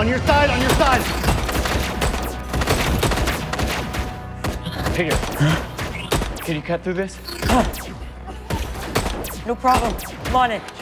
On your side, on your side! Figure. Can you cut through this? No problem. Come on in.